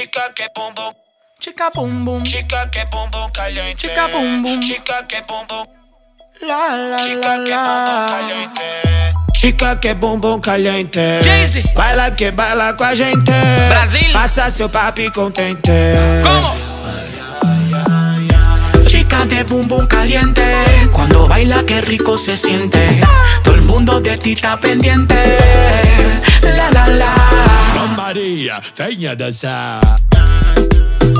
Chica que bum bum. Chica bum bum. Chica que bum bum caliente. Chica bum bum. Chica que bum bum. La la Chica la que bum bum la. caliente. Chica que bum bum caliente. Jay-Z. Baila que baila com a gente. Brasil. Faça seu papi contente. ¿Cómo? Chica de bum bum caliente, cuando baila qué rico se siente. Todo el mundo de ti está pendiente. La la la. Con Maria, venha dançar,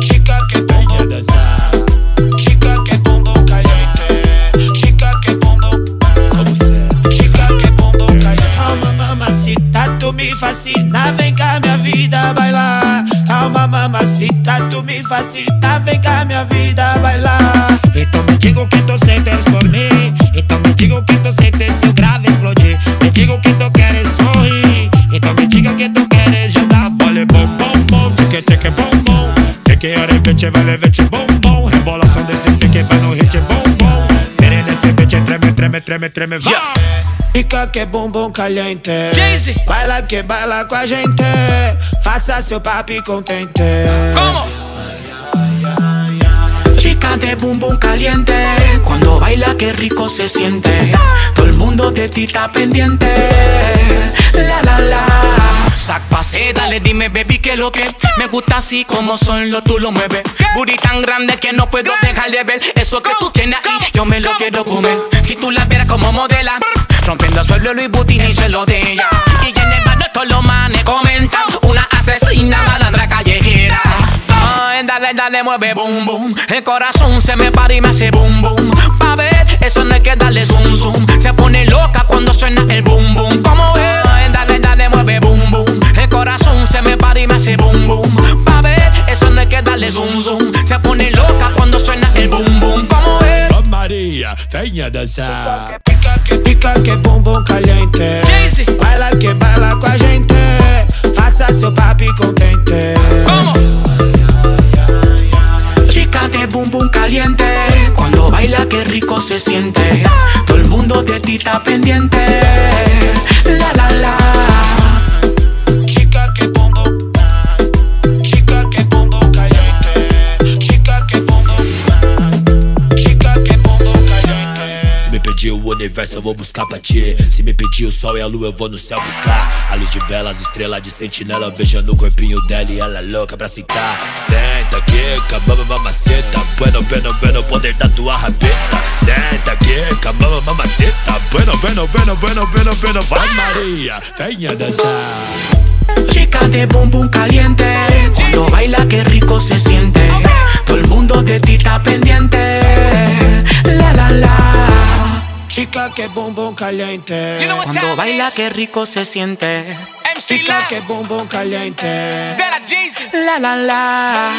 Chica que bum venha dançar. Chica que bum bum caliente. Chica que bum bum. Como sempre. Chica que bum bum caliente. Calma, mamacita, tu me fascina. Vem cá, minha vida, bailar. Calma, mamacita, tu me fascina. Vem cá, minha vida, bailar. Arrebente, vai levante, bom, bom. Rebolação desse pique, vai no hit, bom, bom. Vere nesse beat, treme, treme, treme, treme, vai. Fica que bumbum caliente. Jay-Z. Baila que baila com a gente. Faça seu papi contente. ¿Cómo? Chica de bum bum caliente, cuando baila qué rico se siente. Todo el mundo de ti está pendiente. La la la. Pase, dale dime baby que lo que me gusta así como solo tú lo mueves. Booty tan grande que no puedo dejar de ver eso que tú tienes ahí. Yo me lo quiero comer. Si tú la vieras como modela, rompiendo el suelo Louis Vuitton y se lo de ella. Y en el barrio todos los manes comentan una asesina malandra callejera. Ay, dale, dale, mueve boom boom. El corazón se me para y me hace boom boom. Pa' ver, eso no hay que darle zoom zoom. Se pone loca Venha dançar. Pica que pica que bumbum caliente. Jay-Z. Baila que baila com a gente. Faça seu papi contente. ¿Cómo? Chica de bum bum caliente, cuando baila qué rico se siente. Todo el mundo de ti está pendiente. Universo, eu vou buscar pra ti. Se me pedir o sol e a lua, eu vou no céu buscar. A luz de velas, estrela de sentinela, beijando o corpinho dela e ela é louca pra sentar. Senta aqui, camama, mamaceta. Bueno, bueno, bueno, poder da tua rabeta. Senta aqui, camama, mamaceta. Bueno, bueno, bueno, bueno, bueno, bueno. Vai, Maria, venha dançar. Chica de bum bum caliente, cuando baila Chica que bumbum caliente. Cuando baila qué rico se siente. Chica que bumbum caliente. La la la.